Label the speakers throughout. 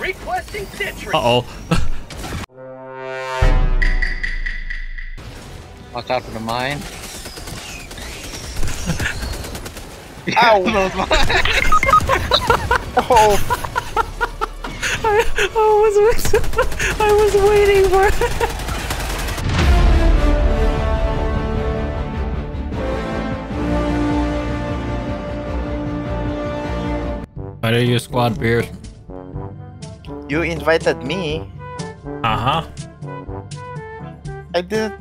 Speaker 1: Requesting sentry.
Speaker 2: Uh-oh.
Speaker 3: Watch out for the mine.
Speaker 4: Ow!
Speaker 3: Those mine.
Speaker 4: Oh,
Speaker 2: I was I was waiting for it. Why do you squad beers?
Speaker 4: You invited me.
Speaker 2: Uh-huh.
Speaker 4: I didn't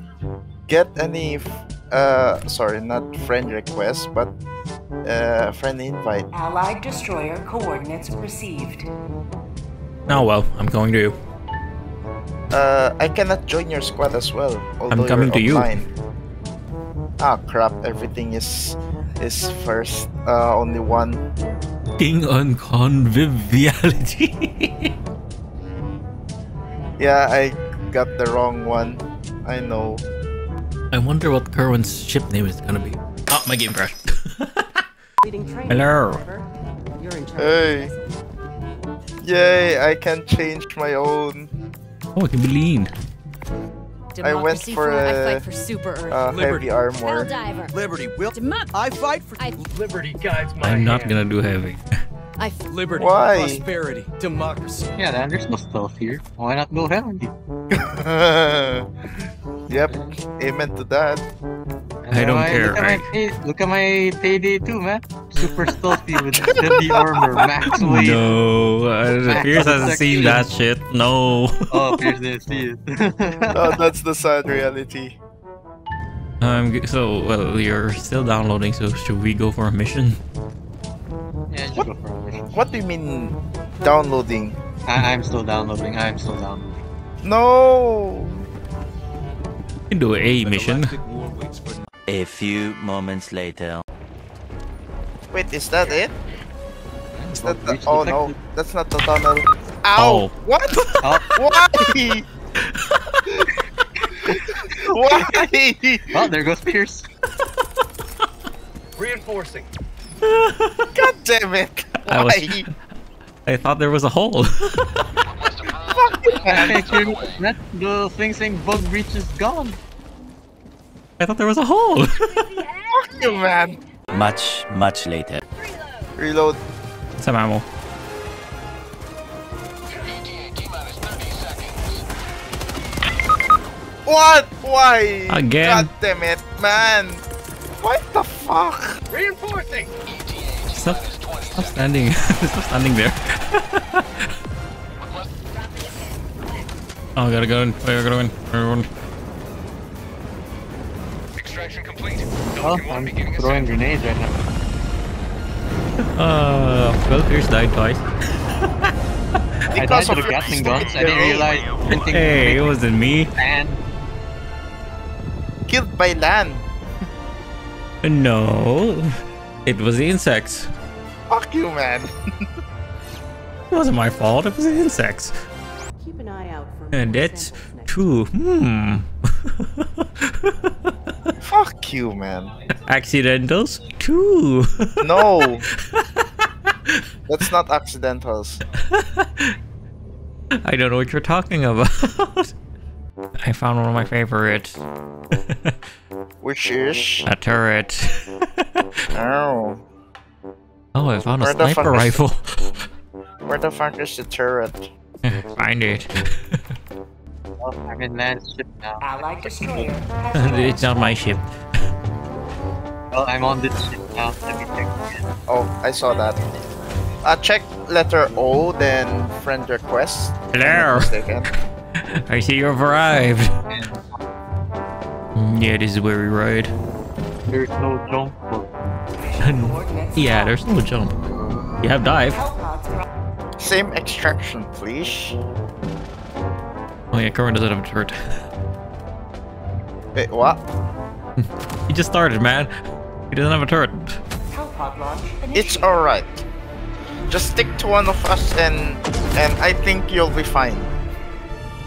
Speaker 4: get any, f- uh, sorry, not friend request, but uh, friend invite.
Speaker 5: Allied destroyer coordinates received.
Speaker 2: Oh well, I'm going to.
Speaker 4: Uh, I cannot join your squad as well. I'm
Speaker 2: coming
Speaker 4: you're
Speaker 2: to you.
Speaker 4: online. Ah crap! Everything is is first. Uh, only one.
Speaker 2: King on conviviality.
Speaker 4: Yeah, I got the wrong one. I know.
Speaker 2: I wonder what Kerwin's ship name is gonna be. Oh, my game crashed. Hello.
Speaker 5: You're in charge.
Speaker 4: Hey. Yay! I can change my own.
Speaker 2: oh, it can be lean.
Speaker 4: I went
Speaker 6: Democracy
Speaker 4: for
Speaker 6: I
Speaker 4: a-
Speaker 6: fight for super Earth.
Speaker 4: Uh, heavy armor.
Speaker 6: Helldiver.
Speaker 1: Liberty will.
Speaker 6: Democ-
Speaker 1: I fight for
Speaker 6: I
Speaker 1: liberty guides my
Speaker 2: I'm not
Speaker 1: hand.
Speaker 2: gonna do heavy.
Speaker 6: I f-
Speaker 1: Liberty,
Speaker 4: Why?
Speaker 1: prosperity, democracy.
Speaker 3: Yeah, then there's no stealth here. Why not go heavy?
Speaker 4: yep. Amen to that.
Speaker 2: I don't
Speaker 3: Why-
Speaker 2: care,
Speaker 3: Look at, my,
Speaker 2: I-
Speaker 3: look at my payday too, man. Super stealthy with heavy armor, max weight.
Speaker 2: No, uh, Pierce hasn't seen that shit. No.
Speaker 3: Oh, Pierce didn't see it.
Speaker 4: Oh, that's the sad reality.
Speaker 2: Um. So, well, you're still downloading. So, should we go for a mission?
Speaker 3: Yeah, just go for a mission.
Speaker 4: What do you mean downloading?
Speaker 3: I- I'm still downloading. I'm still downloading.
Speaker 4: No.
Speaker 2: We can do a mission.
Speaker 7: A few moments later.
Speaker 4: Wait, is that it? Is that the,
Speaker 3: oh,
Speaker 4: oh no, that's not the tunnel. Ow!
Speaker 2: Oh.
Speaker 4: What?
Speaker 3: Oh.
Speaker 4: Why? Why?
Speaker 3: Oh, there goes Pierce.
Speaker 1: Reinforcing.
Speaker 4: God damn it!
Speaker 2: I was- I thought there was a hole.
Speaker 3: I think you're, that the thing saying bug breach is gone.
Speaker 2: I thought there was a hole.
Speaker 4: Fuck you, man.
Speaker 7: Much, much later.
Speaker 4: Reload.
Speaker 2: Some ammo.
Speaker 4: What? Why?
Speaker 2: Again.
Speaker 4: God damn it, man. What the fuck?
Speaker 1: Reinforcing.
Speaker 2: Stop, stop standing. stop standing there. oh, I gotta go in. I gotta go in. I gotta go in.
Speaker 1: Extraction complete.
Speaker 3: Oh, I'm throwing grenades right now.
Speaker 2: Uh, well, Pierce died twice.
Speaker 3: I died to the Gatling guns. I didn't realize printing
Speaker 2: Hey, it wasn't me.
Speaker 3: and
Speaker 4: Killed by Lan.
Speaker 2: No, it was the insects.
Speaker 4: Fuck you, man.
Speaker 2: It wasn't my fault. It was the insects.
Speaker 5: Keep an eye out for
Speaker 2: And
Speaker 5: more
Speaker 2: that's
Speaker 5: samples next
Speaker 2: true. Hmm.
Speaker 4: Fuck you, man.
Speaker 2: Accidentals? Two.
Speaker 4: No. That's not accidentals.
Speaker 2: I don't know what you're talking about. I found one of my favorites.
Speaker 4: Which is.
Speaker 2: A turret.
Speaker 4: Oh.
Speaker 2: Oh, I found a
Speaker 4: Where the fuck
Speaker 2: sniper
Speaker 4: is-
Speaker 2: rifle.
Speaker 4: Where the fuck is the turret?
Speaker 2: Find it.
Speaker 3: I'm in Lan's ship now.
Speaker 5: Allied destroyer. has
Speaker 2: it's not my ship.
Speaker 3: Well, I'm on this ship now. Let me check again.
Speaker 4: Oh, I saw that. Uh, check letter O, then friend request. if I'm
Speaker 2: Hello. I see you've arrived. Mm, Mm, yeah, this is where we ride.
Speaker 3: There's no jump.
Speaker 2: yeah, there's no jump. You have dive.
Speaker 4: Same extraction, please.
Speaker 2: Oh yeah, Current doesn't have a turret.
Speaker 4: Wait, what?
Speaker 2: He just started, man. He doesn't have a turret.
Speaker 4: It's alright. Just stick to one of us and and I think you'll be fine.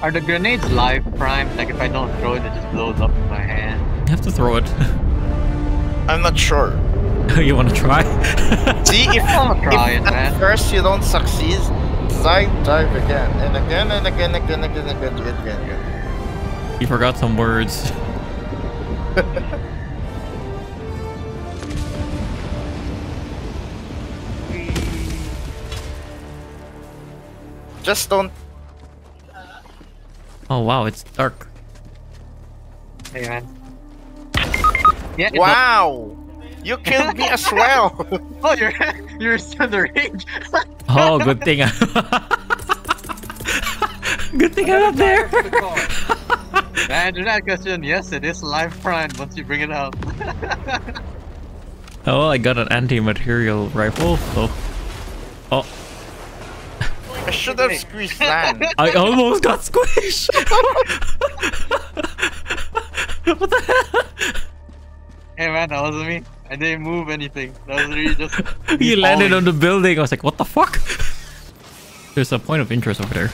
Speaker 3: Are the grenades live primed? Like if I don't throw it, it just blows up in my hand.
Speaker 2: You have to throw it.
Speaker 4: I'm not sure.
Speaker 2: you wanna try?
Speaker 4: See if,
Speaker 3: I'll try
Speaker 4: if
Speaker 3: it,
Speaker 4: at
Speaker 3: man.
Speaker 4: first you don't succeed, dive, dive again and again and again, again, again, again, again, again, again.
Speaker 2: You forgot some words.
Speaker 4: Just don't.
Speaker 2: Oh wow, it's dark.
Speaker 3: Hey man. Yeah. it's
Speaker 4: Wow! You killed me as well.
Speaker 3: not- Oh, you're you're still the range.
Speaker 2: Oh, good thing I. good thing I'm up there.
Speaker 1: For the car.
Speaker 3: Man, do that question. Yes, it is live prime once you bring it out.
Speaker 2: Oh, well, I got an anti-material rifle, so. Oh,
Speaker 4: I should have squeezed land.
Speaker 2: I almost got squished. what the hell?
Speaker 3: hey man, that wasn't me. I didn't move anything. That was really just. me
Speaker 2: You landed
Speaker 3: falling.
Speaker 2: on the building. I was like, what the fuck? There's a point of interest over there.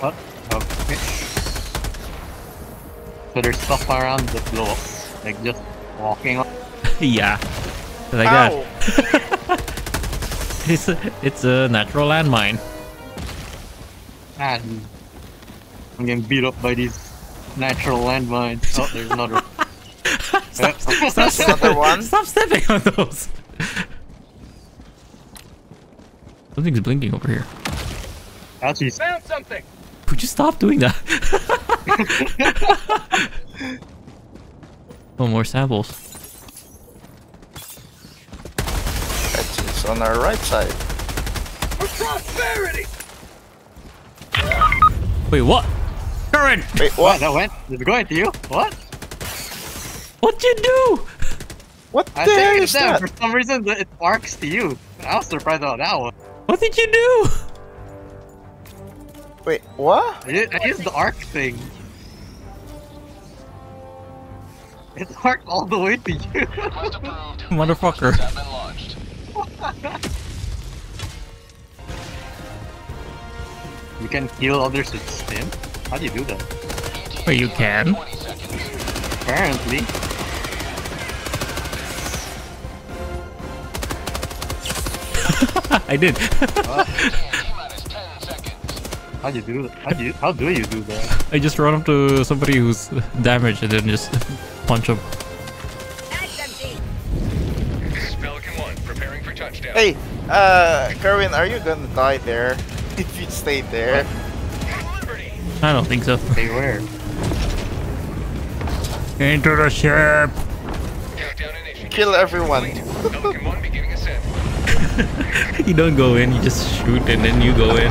Speaker 3: What? Okay. So there's stuff around the blow, like just walking. On.
Speaker 2: yeah. Like
Speaker 4: Ow!
Speaker 2: that. It's a, it's a natural landmine.
Speaker 3: And I'm getting beat up by these natural landmines. Oh, there's another.
Speaker 2: Stop,
Speaker 3: Yeah.
Speaker 2: stop,
Speaker 4: Another one?
Speaker 2: stop stepping on those. Something's blinking over here.
Speaker 3: Actually,
Speaker 1: Found something.
Speaker 2: Would you stop doing that? oh, more samples.
Speaker 4: It's on our right side.
Speaker 1: For prosperity.
Speaker 2: Wait, what? Current!
Speaker 4: Wait,
Speaker 3: what?
Speaker 4: what?
Speaker 3: That went? It's going to you? What?
Speaker 2: What'd you do?
Speaker 4: What
Speaker 3: I
Speaker 4: the hell is
Speaker 3: that.
Speaker 4: that?
Speaker 3: For some reason, it arcs to you. I was surprised about that one.
Speaker 2: What did you do?
Speaker 4: Wait, what?
Speaker 3: I used, I used the arc thing. It arced all the way to you.
Speaker 2: Motherfucker.
Speaker 3: you can heal others with stim? How do you do that?
Speaker 2: Wait, you can?
Speaker 3: Apparently.
Speaker 2: I did.
Speaker 3: How do you do that? How do you, how do you do that?
Speaker 2: I just run up to somebody who's damaged and then just punch him.
Speaker 1: This is Pelican 1, preparing for touchdown.
Speaker 4: Hey, uh, Kerwin, are you gonna die there if you stay there?
Speaker 2: I don't think so.
Speaker 3: Hey, where?
Speaker 2: Into the ship!
Speaker 4: Kill everyone.
Speaker 1: Complete. Pelican 1 beginning ascent.
Speaker 2: You don't go in, you just shoot and then you go in.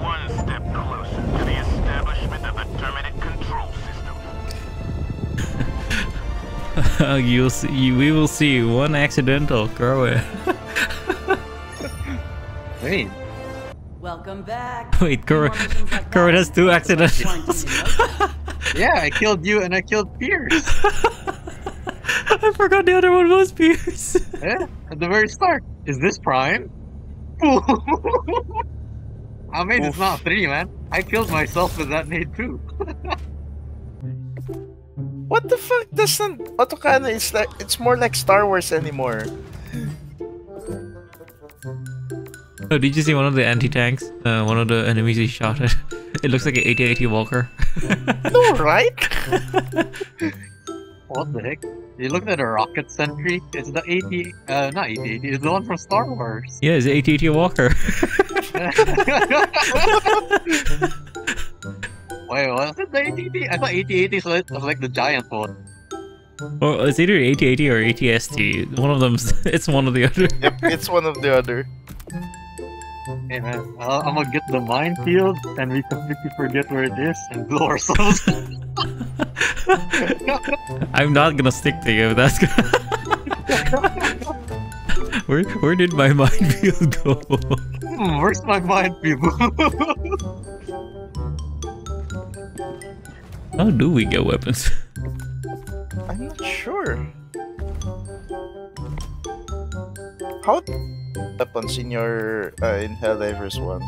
Speaker 6: One step closer to the establishment of a Terminid control system.
Speaker 2: You'll see, you, we will see one accidental Kerwin.
Speaker 3: Hey,
Speaker 5: Welcome back.
Speaker 2: Wait, Kerwin,
Speaker 5: More like
Speaker 2: Kerwin has two accidentals.
Speaker 5: Fun to do.
Speaker 3: yeah, I killed you and I killed Pierce.
Speaker 2: I forgot the other one was Pierce.
Speaker 3: yeah, at the very start. Is this Prime? I mean, it's not three, man. I killed myself with that nade too.
Speaker 4: What the fuck doesn't Otokana is like it's more like Star Wars anymore.
Speaker 2: Oh, did you see one of the anti-tanks? Uh, one of the enemies he shot at? It looks like an AT-AT Walker.
Speaker 4: No, right?
Speaker 3: What the heck? You looked at a rocket sentry? It's the 80, uh, not AT-AT, it's the one from Star Wars.
Speaker 2: yeah, it's an AT-AT Walker.
Speaker 3: Wait, was it the AT-AT? I thought AT-AT was like- like the giant one.
Speaker 2: or it's either AT-AT or ATST. One of them. it's one or the other.
Speaker 4: Yep, it's one of the other.
Speaker 3: Hey man, uh, I'm gonna get the minefield and we completely forget where it is and blow ourselves.
Speaker 2: I'm not gonna stick to you. That's gonna... where where did my minefield go?
Speaker 3: Hmm, Where's my minefield?
Speaker 2: How do we get weapons?
Speaker 4: I'm not sure. How weapons in your uh, in Helldivers one?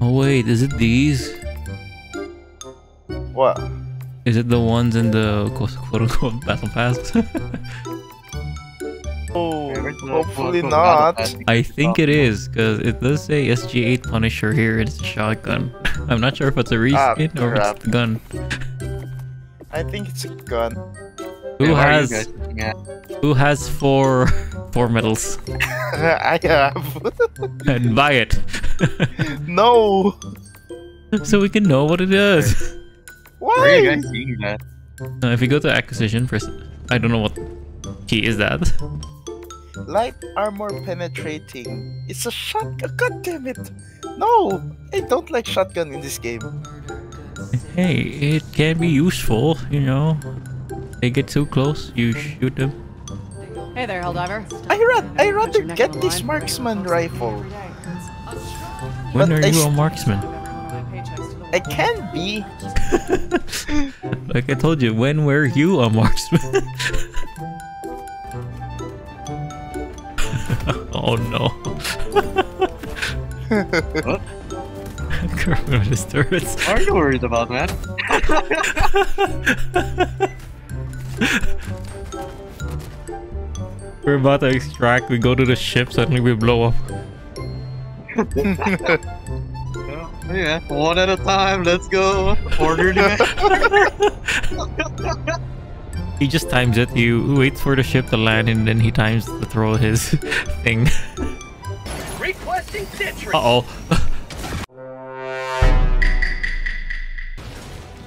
Speaker 2: Oh wait, is it these?
Speaker 4: What?
Speaker 2: Is it the ones in the quote quote unquote battle pass?
Speaker 4: Oh, hopefully
Speaker 3: what's going on
Speaker 4: not.
Speaker 2: I think it is because it does say SG8 Punisher here. It's a shotgun. I'm not sure if it's a
Speaker 4: Ah,
Speaker 2: reskin or
Speaker 4: crap.
Speaker 2: it's the gun.
Speaker 4: I think it's a gun.
Speaker 2: Who
Speaker 3: Yeah, what are you
Speaker 2: has
Speaker 3: guys looking at?
Speaker 2: who has four four medals?
Speaker 4: I have.
Speaker 2: and buy it.
Speaker 4: no.
Speaker 2: so we can know what it is.
Speaker 3: Where are you
Speaker 4: Why?
Speaker 3: guys seeing that?
Speaker 2: Uh, if you go to acquisition, press. I don't know what key is that.
Speaker 4: Light armor penetrating. It's a shotgun. God damn it. No. I don't like shotgun in this game.
Speaker 2: Hey, it can be useful, you know. They get too close, you shoot them.
Speaker 5: Hey there, Helldiver.
Speaker 4: I ra- I rather get this marksman rifle.
Speaker 2: When
Speaker 4: But
Speaker 2: are
Speaker 4: I
Speaker 2: you a marksman?
Speaker 4: I can be.
Speaker 2: Like I told you, when were you a marksman? oh no.
Speaker 3: What?
Speaker 2: Corona disturbance.
Speaker 3: What are you worried about, man?
Speaker 2: We're about to extract, we go to the ship, suddenly we blow up.
Speaker 3: yeah, one at a time. Let's go. Orderly.
Speaker 2: He just times it, you wait for the ship to land and then he times to throw his thing.
Speaker 1: Requesting sentry.
Speaker 2: Uh-oh.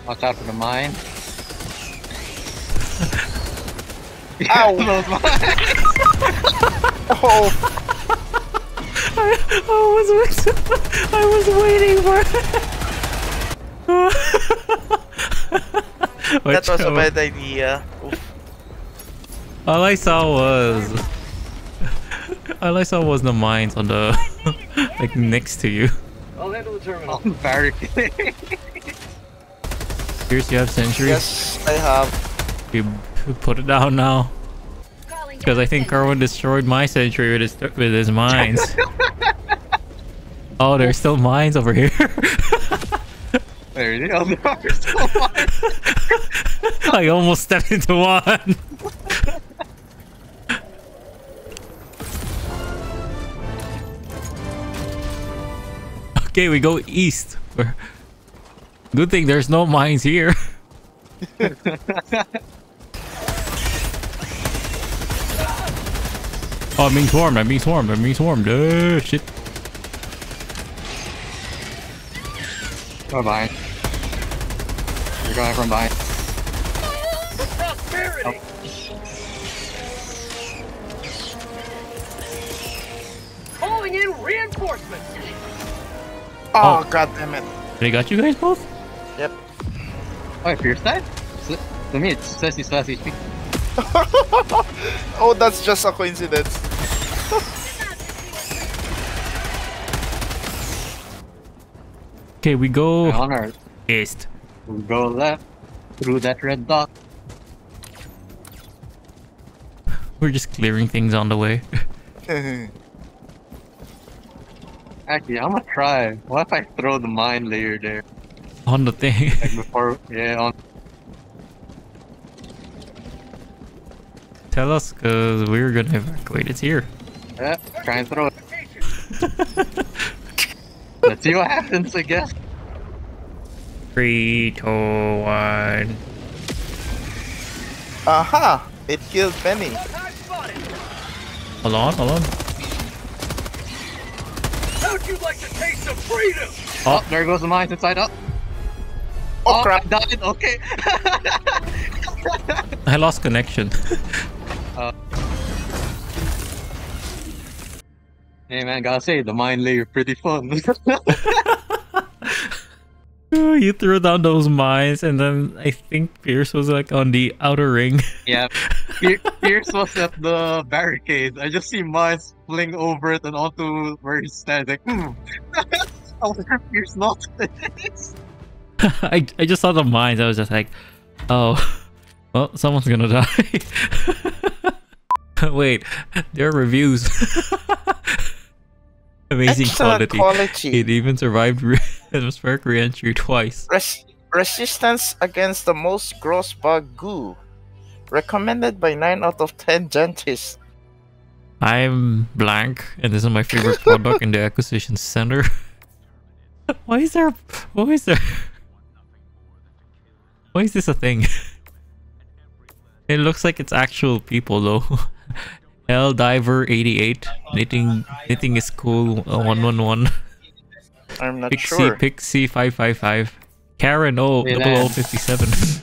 Speaker 3: Watch out for the mine.
Speaker 4: Ow.
Speaker 3: Those mines.
Speaker 4: Oh,
Speaker 2: I was I was waiting for
Speaker 4: that was a bad idea. Oof.
Speaker 2: All I saw was all I saw was the mines on the like next to you.
Speaker 1: I'll handle the terminal.
Speaker 3: Oh, on barricade.
Speaker 2: Here's you have sentry.
Speaker 4: Yes, I have.
Speaker 2: You put it down now. Because I think Kerwin destroyed my sentry with his with his mines. oh, there's still mines over here.
Speaker 3: There. Oh, there's still mines.
Speaker 2: I almost stepped into one. okay, we go east. Good thing there's no mines here. Oh, I'm being swarmed. I'm being swarmed. I'm being swarmed. Uh, shit.
Speaker 3: Bye bye. You're going from mine.
Speaker 1: Prosperity. Calling in reinforcements.
Speaker 4: Oh, god damn it.
Speaker 2: They got you guys both?
Speaker 4: Yep.
Speaker 3: Oh, Pierce died? S- To me, it says he's last HP.
Speaker 4: oh, that's just a coincidence.
Speaker 2: Okay, we go
Speaker 3: On Earth.
Speaker 2: east.
Speaker 3: We'll go left through that red dot.
Speaker 2: We're just clearing things on the way.
Speaker 3: Actually, I'm gonna try. What if I throw the mine layer there?
Speaker 2: on the thing.
Speaker 3: Like before, yeah, on.
Speaker 2: Tell us, because we're gonna evacuate. It's here.
Speaker 3: Yeah, try and throw it. Let's see what happens, I guess.
Speaker 2: Three, two, one.
Speaker 4: Aha! It killed Penny.
Speaker 1: Time spotted.
Speaker 2: Hold on, hold on.
Speaker 1: How'd you like to taste of freedom?
Speaker 3: Oh. oh, there goes the mines inside up.
Speaker 4: Oh, oh
Speaker 3: I
Speaker 4: crap.
Speaker 3: died. Okay.
Speaker 2: I lost connection.
Speaker 3: hey man, gotta say the mine layer pretty fun.
Speaker 2: you threw down those mines, and then I think Pierce was like on the outer ring.
Speaker 3: yeah, Pier- Pierce was at the barricade. I just see mines fling over it and onto where he's standing. Hmm. I wonder if Pierce not.
Speaker 2: I, I just saw the mines. I was just like, oh, well, someone's gonna die. Wait, there are reviews. Amazing
Speaker 4: Excellent
Speaker 2: quality.
Speaker 4: quality.
Speaker 2: It even survived re- atmospheric re-entry twice.
Speaker 4: Res- resistance against the most gross bug goo. Recommended by 9 out of 10 dentists.
Speaker 2: I'm blank, and this is my favorite product in the acquisition center. why is there? Why is there? Why is this a thing? it looks like it's actual people though. L Diver 88 knitting knitting is cool uh, 111
Speaker 4: I'm not
Speaker 2: Pixie
Speaker 4: sure.
Speaker 2: Pixie 555 Karen oh
Speaker 3: Hey,
Speaker 2: 0057